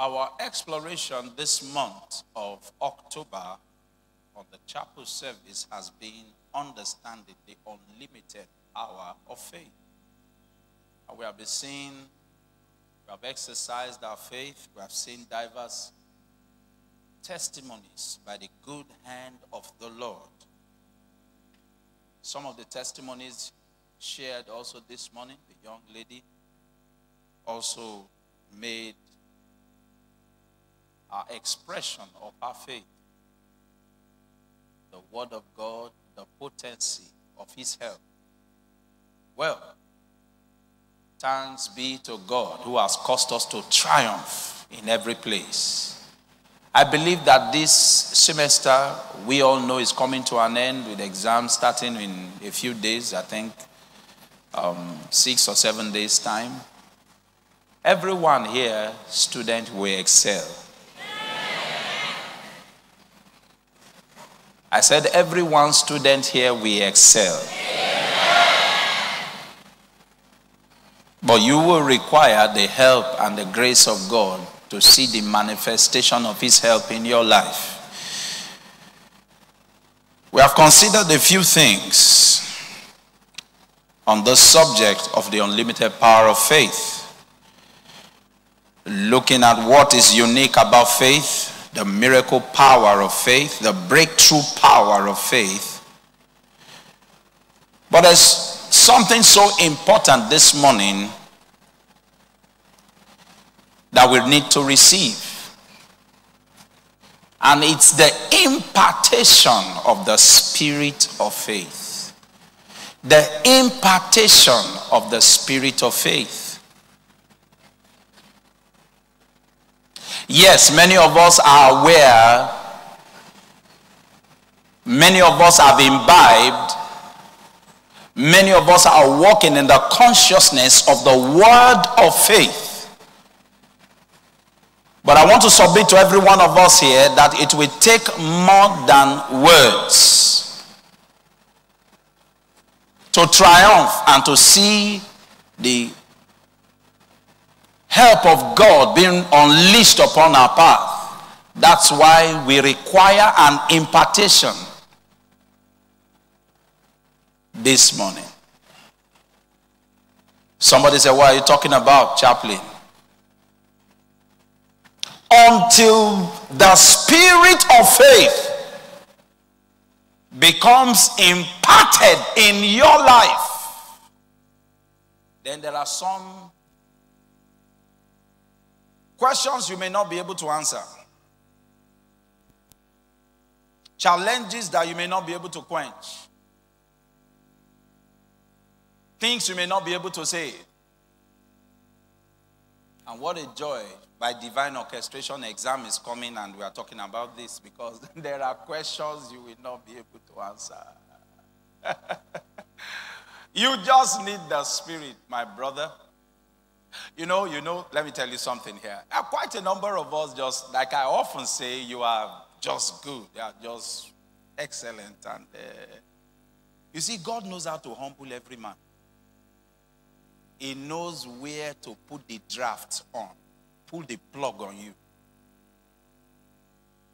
Our exploration this month of October on the chapel service has been understanding the unlimited power of faith. And we have been seeing, we have exercised our faith, we have seen diverse testimonies by the good hand of the Lord. Some of the testimonies shared also this morning, the young lady also made our expression of our faith. The Word of God, the potency of His help. Well, thanks be to God who has caused us to triumph in every place. I believe that this semester, we all know, is coming to an end with exams starting in a few days, I think um, six or seven days' time. Everyone here, student, will excel. I said, every one student here we excel. But you will require the help and the grace of God to see the manifestation of His help in your life. We have considered a few things on the subject of the unlimited power of faith. Looking at what is unique about faith, the miracle power of faith, the breakthrough power of faith. But there's something so important this morning that we need to receive. And it's the impartation of the spirit of faith. The impartation of the spirit of faith. Yes, many of us are aware, many of us have imbibed, many of us are walking in the consciousness of the word of faith. But I want to submit to every one of us here that it will take more than words to triumph and to see the help of God being unleashed upon our path. That's why we require an impartation this morning. Somebody said, What are you talking about, chaplain? Until the spirit of faith becomes imparted in your life, then there are some Questions you may not be able to answer. Challenges that you may not be able to quench. Things you may not be able to say. And what a joy. By divine orchestration, exam is coming, and we are talking about this because there are questions you will not be able to answer. you just need the Spirit, my brother. You know, you know, let me tell you something here. Uh, quite a number of us just, like I often say, you are just good. You are just excellent. And uh, you see, God knows how to humble every man. He knows where to put the draft on, pull the plug on you.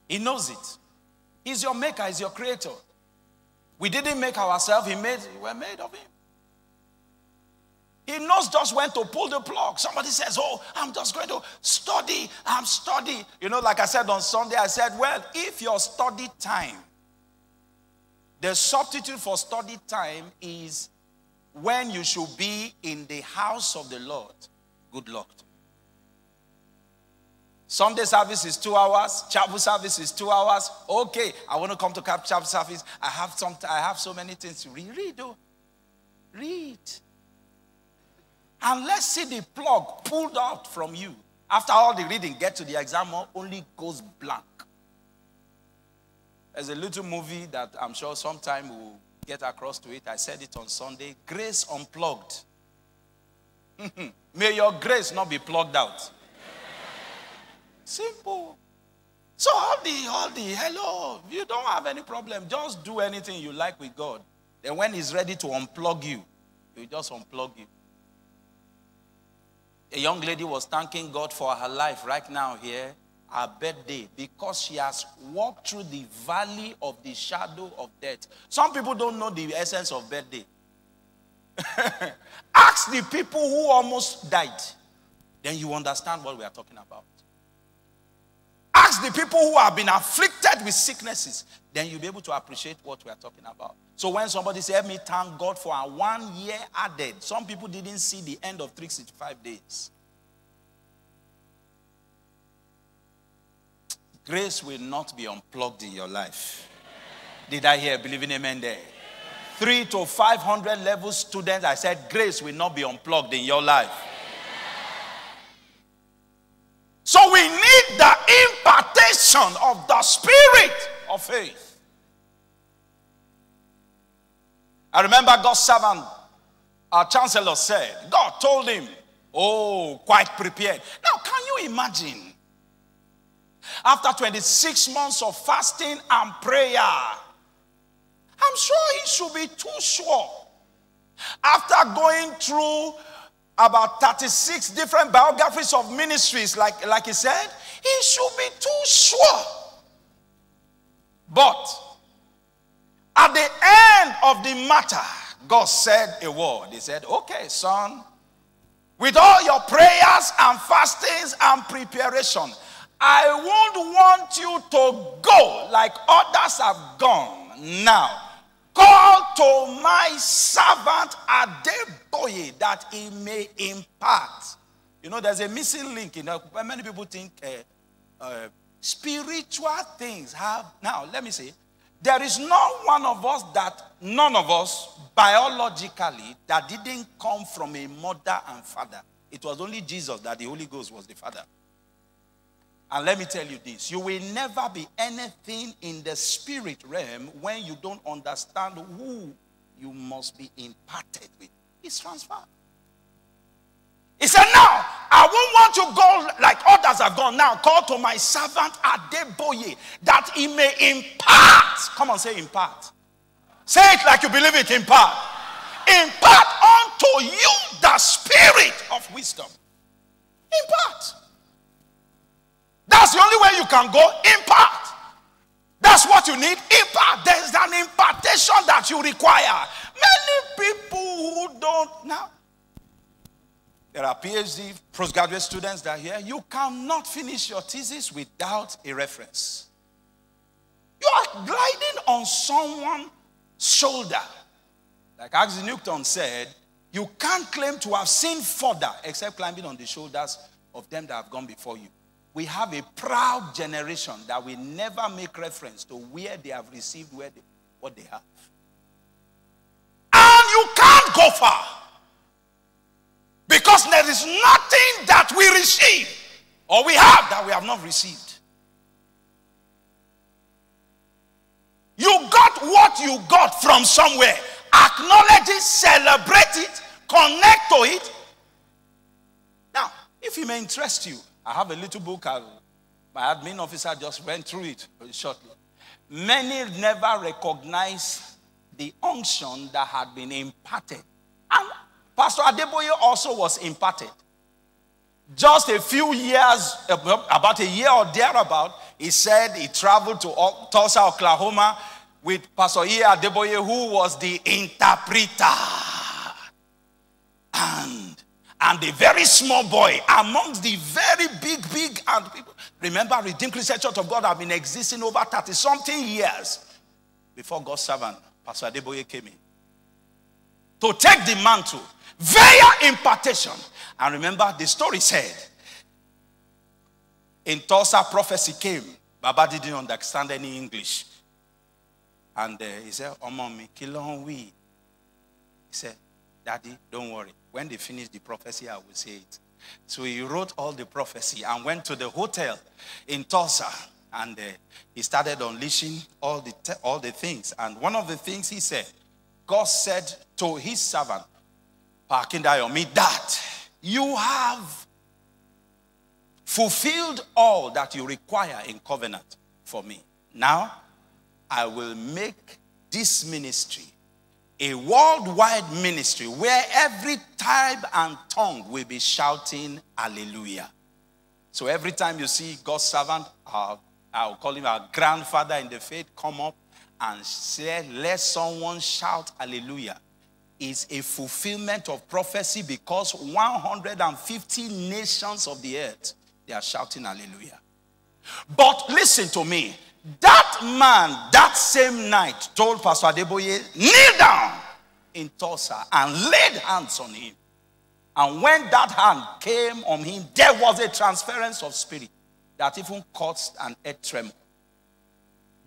He knows it. He's your maker, he's your creator. We didn't make ourselves, he made, we were made of him. He knows just when to pull the plug. Somebody says, Oh, I'm just going to study. I'm study. You know, like I said on Sunday, I said, Well, if your study time, the substitute for study time is when you should be in the house of the Lord. Good luck. Sunday service is two hours. Chapel service is two hours. Okay, I want to come to chapel service. I have some. I have so many things to read. Read, oh. read. And let's see the plug pulled out from you. After all the reading, get to the exam, only goes blank. There's a little movie that I'm sure sometime we'll get across to it. I said it on Sunday Grace Unplugged. May your grace not be plugged out. Simple. So all the all the hello, you don't have any problem. Just do anything you like with God. Then when He's ready to unplug you, He just unplug you. A young lady was thanking God for her life right now here, her birthday, because she has walked through the valley of the shadow of death. Some people don't know the essence of birthday. Ask the people who almost died. Then you understand what we are talking about. Ask the people who have been afflicted with sicknesses. Then you'll be able to appreciate what we are talking about. So when somebody said, me thank God for a one year added, some people didn't see the end of 365 days. Grace will not be unplugged in your life. Did I hear Believe believing amen there? Three to 500 level students, I said, grace will not be unplugged in your life. So we need the impartation of the spirit of faith. I remember God's servant, our chancellor said, God told him, Oh, quite prepared. Now, can you imagine? After 26 months of fasting and prayer, I'm sure he should be too sure. After going through about 36 different biographies of ministries, like, like he said, he should be too sure. But at the end of the matter, God said a word. He said, Okay, son, with all your prayers and fastings and preparation, I won't want you to go like others have gone. Now, call to my servant Adeboye that he may impart. You know, there's a missing link in that. Many people think uh, uh, spiritual things have. Now, let me say, there is not one of us that, none of us, biologically, that didn't come from a mother and father. It was only Jesus that the Holy Ghost was the father. And let me tell you this you will never be anything in the spirit realm when you don't understand who you must be imparted with. It's transferred. He said, Now, I won't want to go like others have gone. Now, call to my servant Adeboye that he may impart. Come on, say impart. Say it like you believe it, impart. Impart unto you the spirit of wisdom. Impart. That's the only way you can go. Impart. That's what you need. Impart. There's an impartation that you require. Many people who don't now. There are PhD postgraduate students that are here. You cannot finish your thesis without a reference. You are gliding on someone's shoulder. Like Isaac Newton said, you can't claim to have seen further except climbing on the shoulders of them that have gone before you we have a proud generation that will never make reference to where they have received where they, what they have. And you can't go far. Because there is nothing that we receive or we have that we have not received. You got what you got from somewhere. Acknowledge it, celebrate it, connect to it. Now, if it may interest you, I have a little book. I, my admin officer just went through it shortly. Many never recognize the unction that had been imparted. And Pastor Adeboye also was imparted. Just a few years, about a year or thereabout, he said he traveled to Tulsa, Oklahoma with Pastor E. Adeboye, who was the interpreter. And and a very small boy amongst the very big, big and people. Remember, Redeemed Christian Church of God have been existing over 30 something years before God's servant, Pastor Adeboye, came in. To take the mantle via impartation. And remember, the story said, in Tulsa, prophecy came. Baba didn't understand any English. And uh, he said, Oh, mommy, kill on we. He said, Daddy, don't worry. When they finish the prophecy, I will say it. So he wrote all the prophecy and went to the hotel in Tulsa and uh, he started unleashing all the, all the things. And one of the things he said, God said to his servant, Pa Akindayomi, that you have fulfilled all that you require in covenant for me. Now, I will make this ministry a worldwide ministry where every tribe and tongue will be shouting hallelujah. So every time you see God's servant, I'll call him our grandfather in the faith, come up and say, let someone shout hallelujah, is a fulfillment of prophecy because 150 nations of the earth, they are shouting hallelujah. But listen to me. That man, that same night, told Pastor Adeboye, kneel down in Tulsa and laid hands on him. And when that hand came on him, there was a transference of spirit that even caused an earth tremor.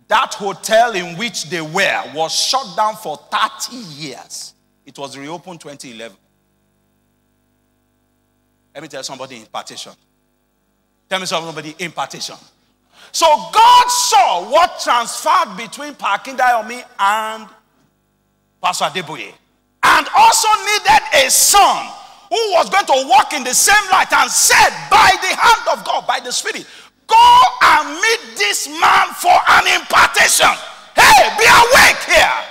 That hotel in which they were was shut down for 30 years. It was reopened 2011. Let me tell somebody impartation. Tell me somebody impartation. So God saw what transferred between Pa Akindayomi and Pastor Adeboye. And also needed a son who was going to walk in the same light and said, by the hand of God, by the Spirit, go and meet this man for an impartation. Hey, be awake here.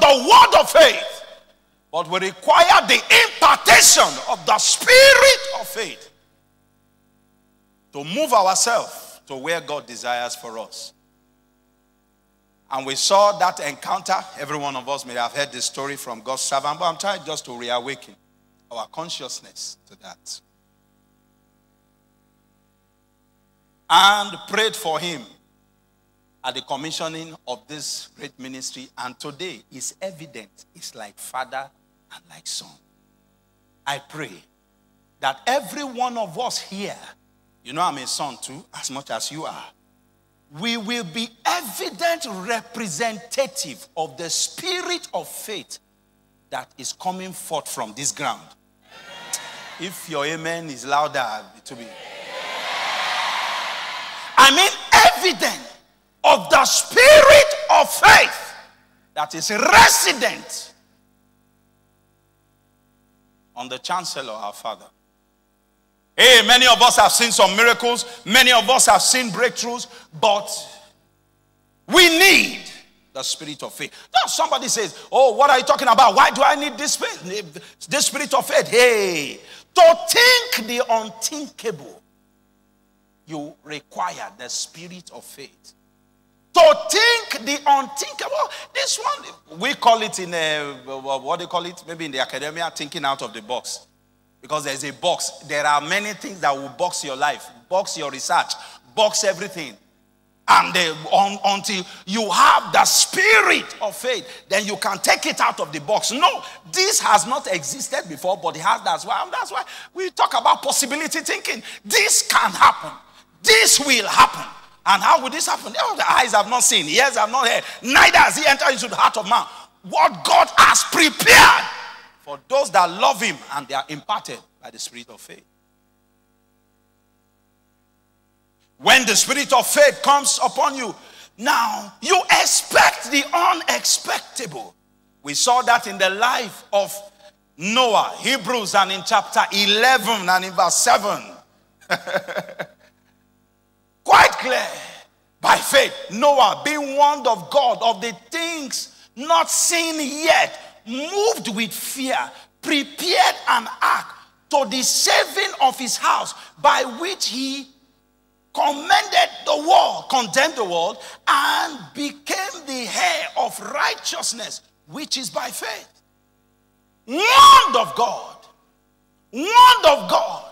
The word of faith. But we require the impartation of the spirit of faith to move ourselves to where God desires for us. And we saw that encounter. Every one of us may have heard the story from God's servant, but I'm trying just to reawaken our consciousness to that. And prayed for him at the commissioning of this great ministry. And today is evident. It's like father and like son. I pray that every one of us here, you know, I'm a son too, as much as you are, we will be evident representative of the spirit of faith that is coming forth from this ground. If your amen is louder, to be. I mean, evident of the spirit of faith that is resident on the chancellor, our father. Hey, many of us have seen some miracles, many of us have seen breakthroughs, but we need the spirit of faith. Now, somebody says, Oh, what are you talking about? Why do I need this faith? This spirit of faith. Hey, to think the unthinkable, you require the spirit of faith to think the unthinkable. This one, we call it in a, what do you call it? Maybe in the academia, thinking out of the box. Because there's a box. There are many things that will box your life, box your research, box everything. And they, on, until you have the spirit of faith, then you can take it out of the box. No, this has not existed before, but it has. That's why. That's why we talk about possibility thinking. This can happen. This will happen. And how would this happen? Oh, the eyes have not seen, ears have not heard, neither has he entered into the heart of man. What God has prepared for those that love him and they are imparted by the spirit of faith. When the spirit of faith comes upon you, now you expect the unexpectable. We saw that in the life of Noah, Hebrews, and in chapter 11 and in verse 7. Clear. By faith, Noah, being warned of God of the things not seen yet, moved with fear, prepared an ark to the saving of his house, by which he commended the world, condemned the world, and became the heir of righteousness, which is by faith. Warned of God. Warned of God.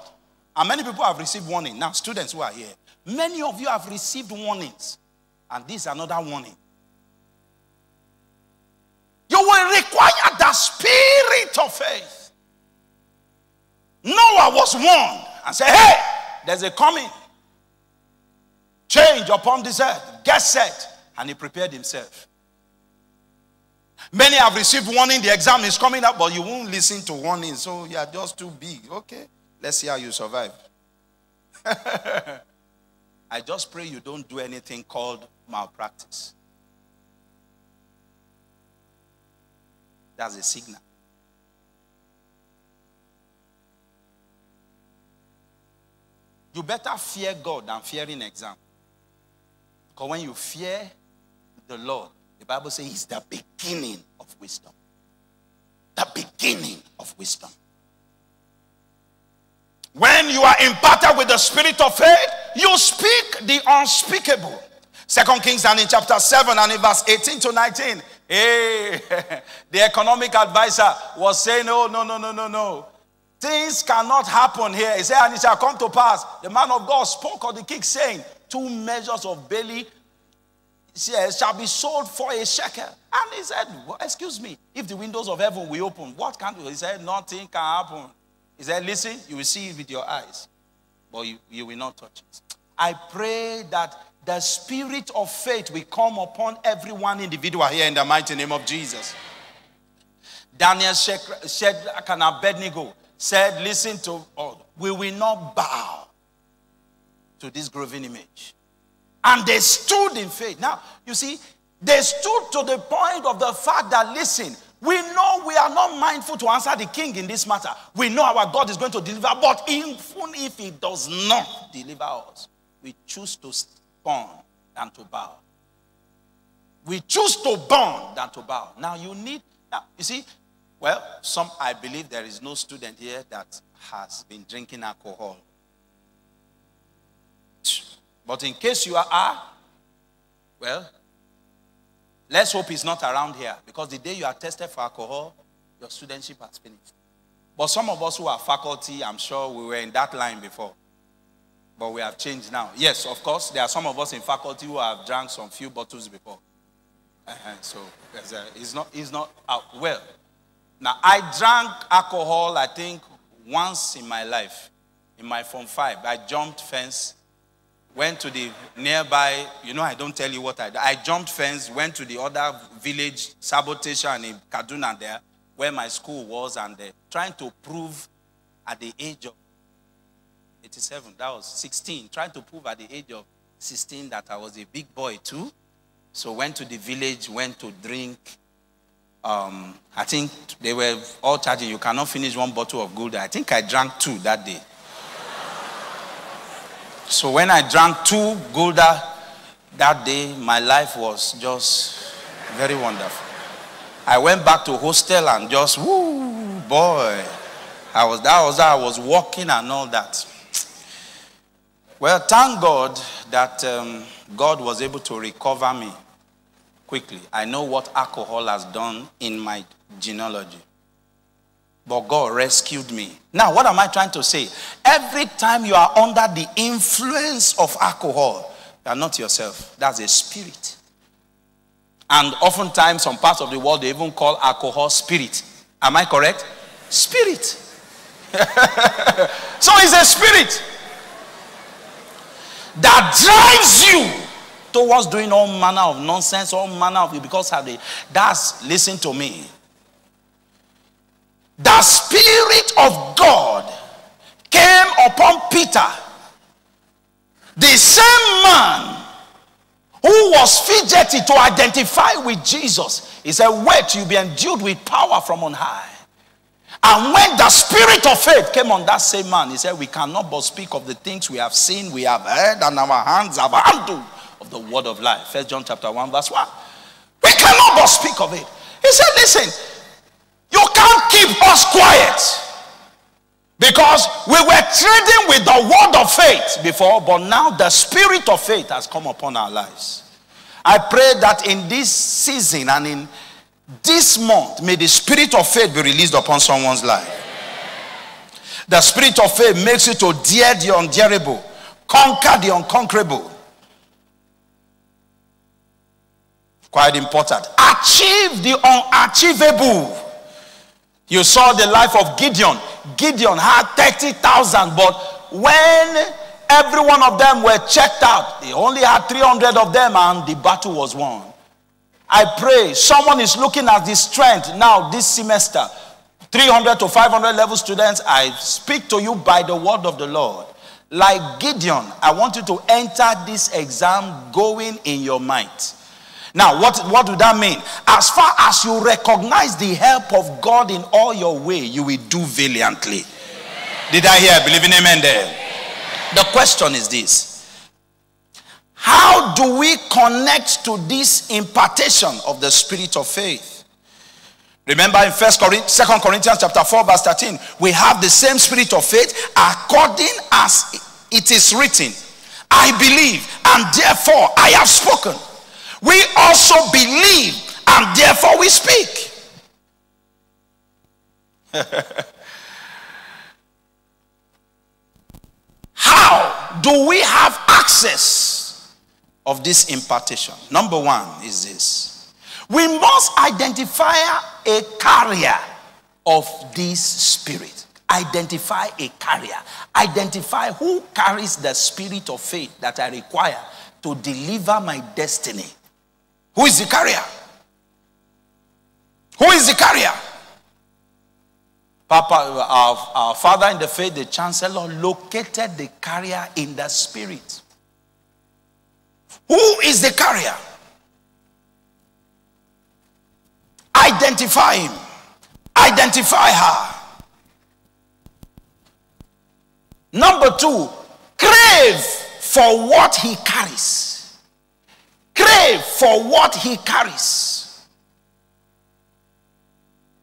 And many people have received warning. Now, students who are here, Many of you have received warnings, and this is another warning. You will require the spirit of faith. Noah was warned and said, Hey, there's a coming change upon this earth. Get set. And he prepared himself. Many have received warning, the exam is coming up, but you won't listen to warning, so you are just too big. Okay, let's see how you survive. I just pray you don't do anything called malpractice. That's a signal. You better fear God than fearing exam. Because when you fear the Lord, the Bible says He's the beginning of wisdom. The beginning of wisdom. When you are imparted with the spirit of faith, you speak the unspeakable. Second Kings and in chapter 7 and in verse 18 to 19. Hey, eh, the economic advisor was saying, Oh, no, no, no, no, no. Things cannot happen here. He said, and it shall come to pass. The man of God spoke of the king, saying, Two measures of barley eh, shall be sold for a shekel. And he said, well, Excuse me, if the windows of heaven will open, what can do? He said, Nothing can happen. He said, Listen, you will see it with your eyes, but you, you will not touch it. I pray that the spirit of faith will come upon everyone individual here in the mighty name of Jesus. Daniel Shadrach Abednego said, Listen to all, we will not bow to this graven image. And they stood in faith. Now, you see, they stood to the point of the fact that, listen, we know we are not mindful to answer the king in this matter. We know our God is going to deliver, but even if he does not deliver us, we choose to burn than to bow. We choose to burn than to bow. Now you need, now, you see, well, some, I believe there is no student here that has been drinking alcohol. But in case you are, ah, well, let's hope he's not around here because the day you are tested for alcohol, your studentship has finished. But some of us who are faculty, I'm sure we were in that line before. But we have changed now. Yes, of course, there are some of us in faculty who have drank some few bottles before. Uh-huh, so it's not, it's not out. Well, now I drank alcohol, I think, once in my life. In my form five, I jumped fence, went to the nearby, you know, I don't tell you what I did. I jumped fence, went to the other village, Sabon Tasha in Kaduna there, where my school was, and trying to prove at the age of 87, that was 16, trying to prove at the age of 16 that I was a big boy too. So went to the village, went to drink. Um, I think they were all charging, you cannot finish one bottle of Gulder. I think I drank two that day. So when I drank two Gulder that day, my life was just very wonderful. I went back to hostel and just, woo, boy. I was, that was I was walking and all that. Well, thank God that um, God was able to recover me quickly. I know what alcohol has done in my genealogy. But God rescued me. Now, what am I trying to say? Every time you are under the influence of alcohol, you are not yourself. That's a spirit. And oftentimes, some parts of the world, they even call alcohol spirit. Am I correct? Spirit. so it's a spirit that drives you towards doing all manner of nonsense, all manner of you, because of the that's listen to me. The Spirit of God came upon Peter, the same man who was fidgety to identify with Jesus. He said, Wait, you'll be endued with power from on high. And when the spirit of faith came on that same man, he said, We cannot but speak of the things we have seen, we have heard, and our hands have handled of the word of life. First John chapter 1, verse 1. We cannot but speak of it. He said, Listen, you can't keep us quiet. Because we were trading with the word of faith before, but now the spirit of faith has come upon our lives. I pray that in this season and in this month, may the spirit of faith be released upon someone's life. The spirit of faith makes you to dare the undareable, conquer the unconquerable. Quite important. Achieve the unachievable. You saw the life of Gideon. Gideon had 30,000, but when every one of them were checked out, he only had 300 of them, and the battle was won. I pray someone is looking at the strength now this semester. 300 to 500 level students, I speak to you by the word of the Lord. Like Gideon, I want you to enter this exam going in your might. Now, what, what do that mean? As far as you recognize the help of God in all your way, you will do valiantly. Did I hear? Believe in amen there. The question is this How do we connect to this impartation of the spirit of faith? Remember in First Corinthians, Second Corinthians chapter 4, verse 13, we have the same spirit of faith according as it is written. I believe, and therefore I have spoken. We also believe, and therefore we speak. How do we have access of this impartation? Number one is this we must identify a carrier of this spirit. Identify a carrier. Identify who carries the spirit of faith that I require to deliver my destiny. Who is the carrier? Who is the carrier? Papa, our, our father in the faith, the chancellor, located the carrier in the spirit. Who is the carrier? Identify him, identify her. Number two, crave for what he carries. Crave for what he carries.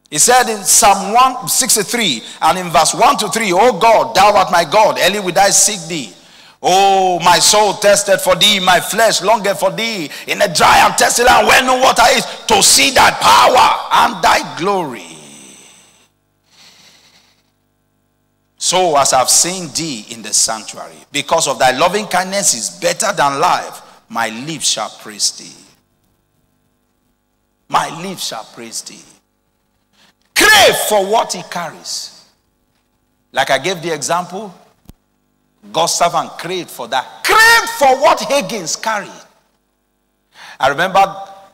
He said in Psalm 163 and in verse 1 to 3, Oh God, thou art my God, early will I seek thee. Oh, my soul tested for thee, my flesh longed for thee in a dry and thirsty land where no water is, to see thy power and thy glory. So as I've seen thee in the sanctuary, because of thy loving kindness is better than life, my lips shall praise thee. My lips shall praise thee. Crave for what he carries. Like I gave the example, God's servant craved for that. Crave for what Hagin carried. I remember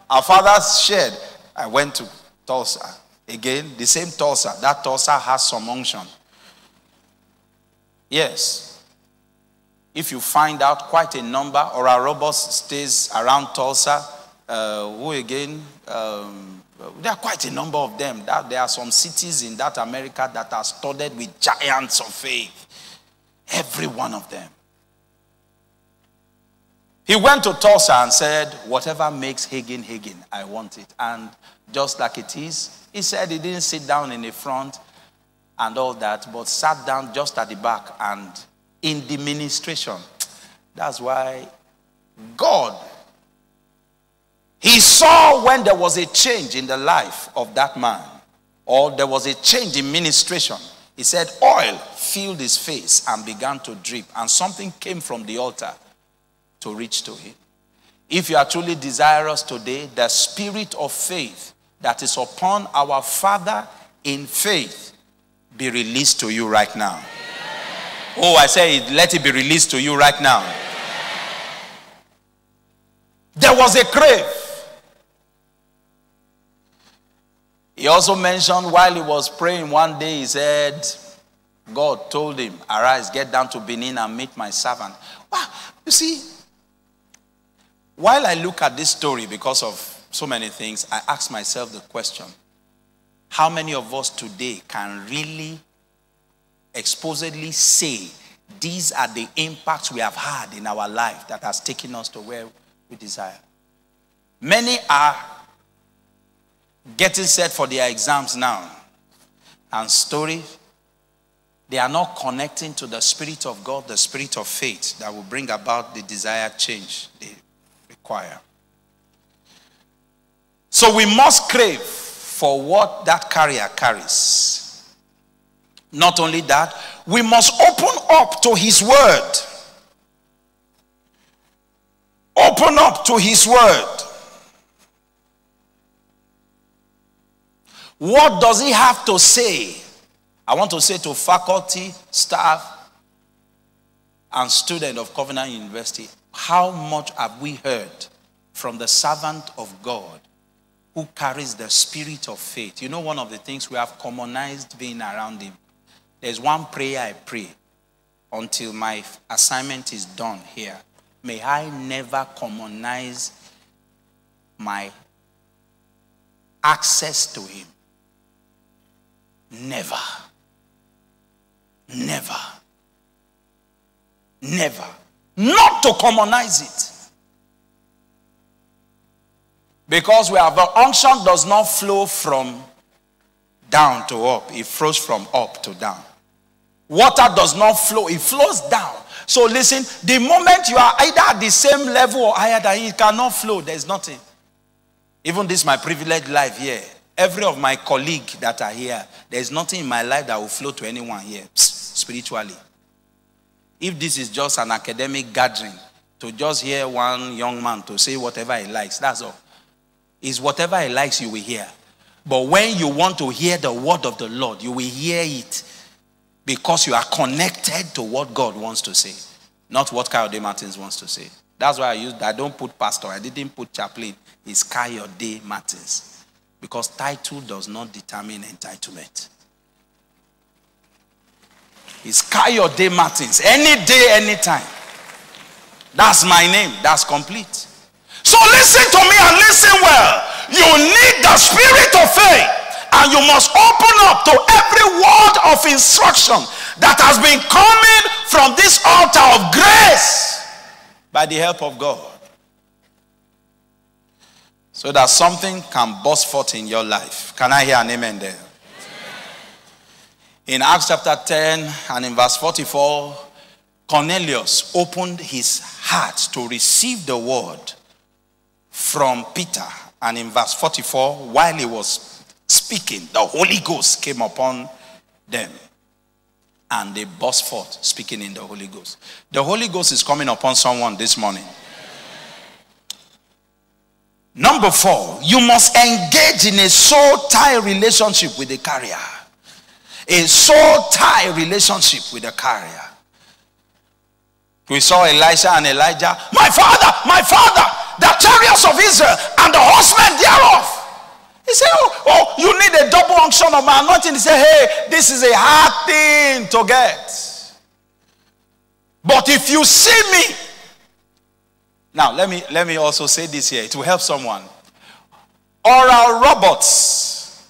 our father shared, I went to Tulsa. Again, the same Tulsa. That Tulsa has some unction. Yes. If you find out quite a number, Oral Roberts stays around Tulsa, uh, who again, um, there are quite a number of them. That there are some cities in that America that are studded with giants of faith. Every one of them. He went to Tulsa and said, Whatever makes Hagin Hagin, I want it. And just like it is, he said he didn't sit down in the front and all that, but sat down just at the back and in the ministration. That's why God he saw when there was a change in the life of that man, or there was a change in ministration. He said, Oil filled his face and began to drip, and something came from the altar to reach to him. If you are truly desirous today, the spirit of faith that is upon our Father in faith be released to you right now. Oh, I say, let it be released to you right now. There was a crave. He also mentioned while he was praying one day, he said, God told him, Arise, get down to Benin and meet my servant. Wow, you see, while I look at this story because of so many things, I ask myself the question how many of us today can really exposedly say these are the impacts we have had in our life that has taken us to where we desire? Many are getting set for their exams now and story, they are not connecting to the Spirit of God, the Spirit of faith that will bring about the desired change they require. So we must crave for what that carrier carries. Not only that, we must open up to His Word. Open up to His Word. What does he have to say? I want to say to faculty, staff, and student of Covenant University, how much have we heard from the servant of God who carries the spirit of faith? You know, one of the things we have commonized being around him. There's one prayer I pray until my assignment is done here. May I never commonize my access to him. Never. Never. Never. Not to commonize it. Because we have the unction does not flow from down to up, it flows from up to down. Water does not flow, it flows down. So listen, the moment you are either at the same level or higher than it cannot flow. There's nothing. Even this my privileged life here. Every of my colleagues that are here, there's nothing in my life that will flow to anyone here spiritually. If this is just an academic gathering, to just hear one young man to say whatever he likes, that's all. Is whatever he likes you will hear. But when you want to hear the word of the Lord, you will hear it because you are connected to what God wants to say, not what Kayode Martins wants to say. That's why I used I don't put pastor, I didn't put chaplain. It's Kayode Martins. Because title does not determine entitlement. It's Kayode Martins. Any day, anytime. That's my name. That's complete. So listen to me and listen well. You need the spirit of faith. And you must open up to every word of instruction that has been coming from this altar of grace by the help of God. So that something can burst forth in your life. Can I hear an amen there? In Acts chapter 10 and in verse 44, Cornelius opened his heart to receive the word from Peter. And in verse 44, while he was speaking, the Holy Ghost came upon them. And they burst forth speaking in the Holy Ghost. The Holy Ghost is coming upon someone this morning. Number four, you must engage in a soul tie relationship with the carrier. A soul tie relationship with the carrier. We saw Elisha and Elijah. My father, my father, the chariots of Israel and the horsemen thereof. He said, oh, oh, you need a double unction of my anointing. He said, hey, this is a hard thing to get. But if you see me, now let me let me also say this here. It will help someone. Oral Roberts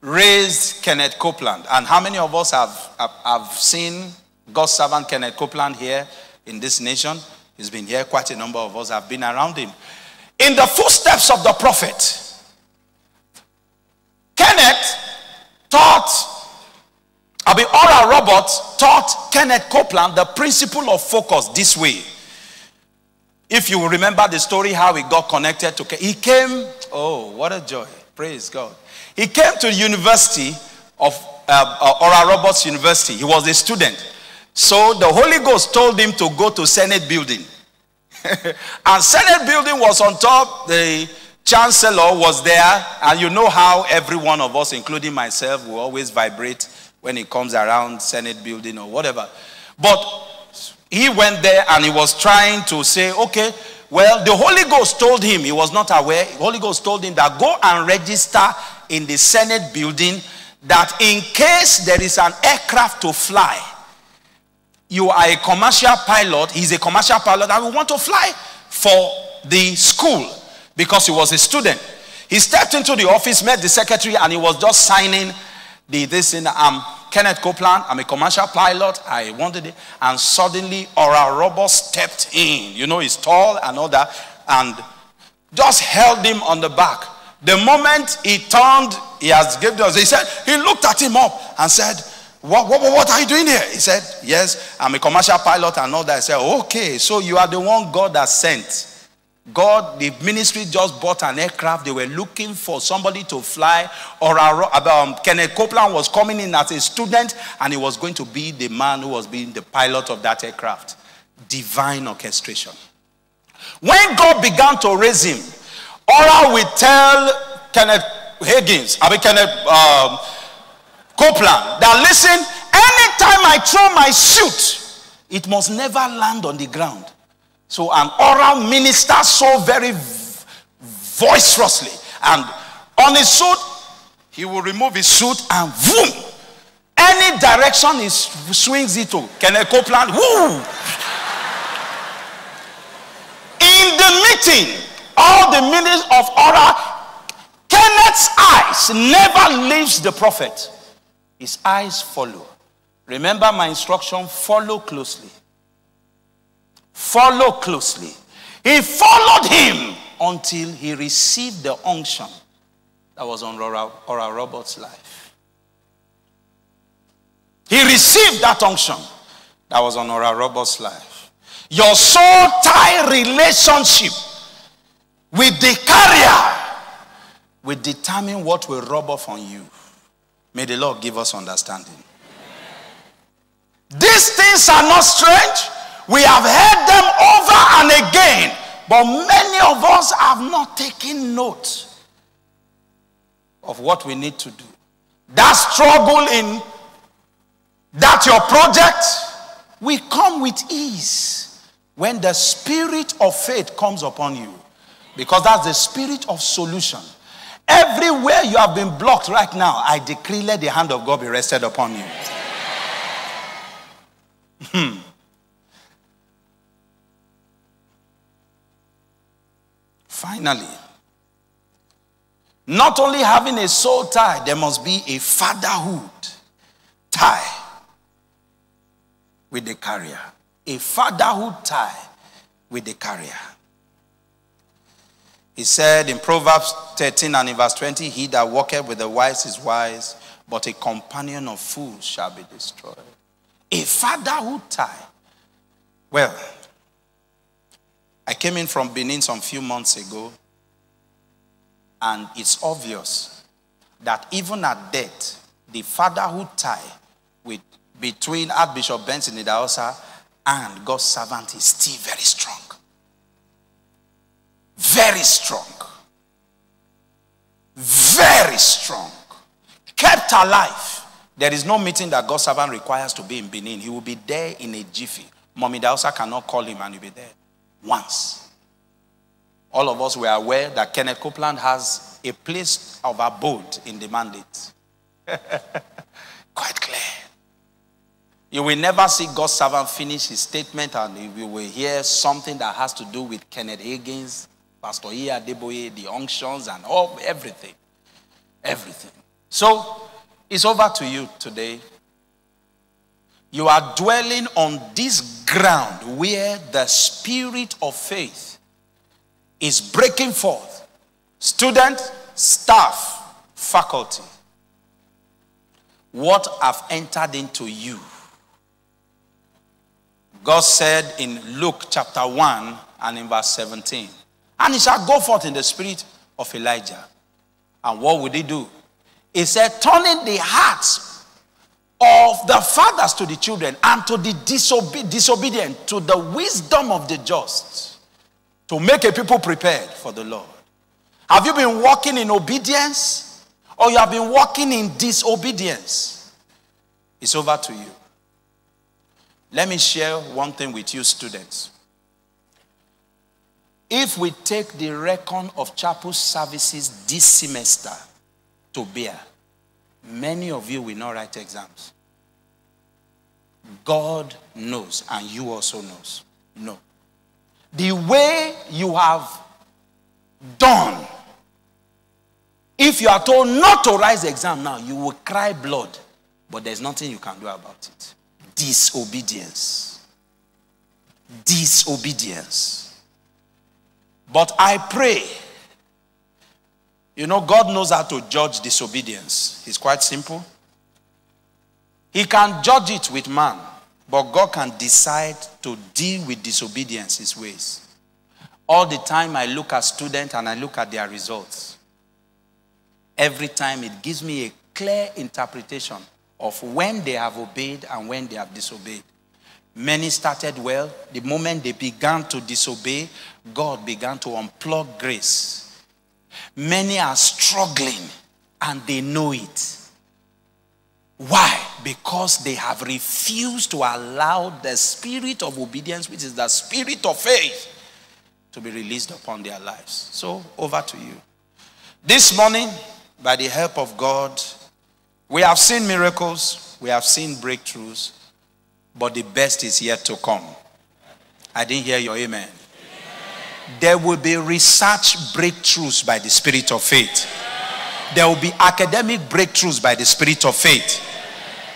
raised Kenneth Copeland. And how many of us have, have, have seen God's servant Kenneth Copeland here in this nation. He's been here, quite a number of us have been around him. In the footsteps of the prophet, Kenneth taught, I mean, Oral Roberts taught Kenneth Copeland the principle of focus this way. If you remember the story, how he got connected to, he came, oh, what a joy. Praise God. He came to the university of uh, uh, Roberts University. He was a student. So the Holy Ghost told him to go to Senate building. and Senate building was on top. The chancellor was there. And you know how every one of us, including myself, will always vibrate when it comes around Senate building or whatever. But he went there and he was trying to say, okay, well, the Holy Ghost told him, he was not aware, the Holy Ghost told him that go and register in the Senate building that in case there is an aircraft to fly, you are a commercial pilot, he's a commercial pilot, and we want to fly for the school because he was a student. He stepped into the office, met the secretary, and he was just signing the this in um Kenneth Copeland, I'm a commercial pilot. I wanted it, and suddenly Oral Roberts stepped in. You know, he's tall and all that, and just held him on the back. The moment he turned, he has given us, he said, he looked at him up and said, what, what, what are you doing here? He said, Yes, I'm a commercial pilot and all that. I said, Okay, so you are the one God has sent. God, the ministry just bought an aircraft. They were looking for somebody to fly. Or um, Kenneth Copeland was coming in as a student, and he was going to be the man who was being the pilot of that aircraft. Divine orchestration. When God began to raise him, Oral will tell Kenneth Hagin, I mean Kenneth um, Copeland that listen, anytime I throw my suit, it must never land on the ground. So an Oral minister so very vociferously and on his suit, he will remove his suit and boom, any direction he swings it to. Kenneth Copeland, woo! In the meeting, all the minutes of Oral, Kenneth's eyes never leaves the prophet. His eyes follow. Remember my instruction follow closely. Follow closely. He followed him until he received the unction that was on Oral Robert's life. He received that unction that was on Oral Robert's life. Your soul tie relationship with the carrier will determine what will rub off on you. May the Lord give us understanding. These things are not strange. We have heard them over and again, but many of us have not taken note of what we need to do. That struggle in that your project will come with ease when the spirit of faith comes upon you. Because that's the spirit of solution. Everywhere you have been blocked right now, I decree let the hand of God be rested upon you. Hmm. Finally, not only having a soul tie, there must be a fatherhood tie with the carrier. A fatherhood tie with the carrier. He said in Proverbs 13 and in verse 20, He that walketh with the wise is wise, but a companion of fools shall be destroyed. A fatherhood tie. Well, I came in from Benin some few months ago, and it's obvious that even at death, the fatherhood tie with, between Archbishop Benson Idahosa and God's servant is still very strong. Very strong. Very strong. Kept alive. There is no meeting that God's servant requires to be in Benin. He will be there in a jiffy. Mommy Idahosa cannot call him and he'll be there once. All of us were aware that Kenneth Copeland has a place of abode in the mandate. Quite clear. You will never see God's servant finish his statement and you will hear something that has to do with Kenneth Hagin's, Pastor Adeboye, the unctions and all everything. Everything. So it's over to you today. You are dwelling on this ground where the spirit of faith is breaking forth. Student, staff, faculty. What have entered into you? God said in Luke chapter 1 and in verse 17, and he shall go forth in the spirit of Elijah. And what would he do? He said, turning the hearts of the fathers to the children and to the disobe- disobedient to the wisdom of the just to make a people prepared for the Lord. Have you been walking in obedience or you have been walking in disobedience? It's over to you. Let me share one thing with you, students. If we take the record of chapel services this semester, to bear, many of you will not write exams. God knows, and you also knows. No. The way you have done, if you are told not to write the exam now, you will cry blood, but there's nothing you can do about it. Disobedience. Disobedience. But I pray you know, God knows how to judge disobedience. It's quite simple. He can judge it with man, but God can decide to deal with disobedience his ways. All the time I look at students and I look at their results. Every time it gives me a clear interpretation of when they have obeyed and when they have disobeyed. Many started well. The moment they began to disobey, God began to unplug grace Many are struggling and they know it. Why? Because they have refused to allow the spirit of obedience, which is the spirit of faith, to be released upon their lives. So, over to you. This morning, by the help of God, we have seen miracles, we have seen breakthroughs, but the best is yet to come. I didn't hear your amen there will be research breakthroughs by the spirit of faith. There will be academic breakthroughs by the spirit of faith.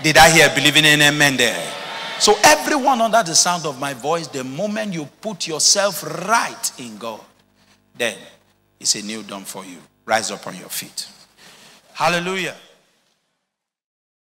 Did I hear believing in amen there? So, everyone under the sound of my voice, the moment you put yourself right in God, then it's a new dawn for you. Rise up on your feet. Hallelujah.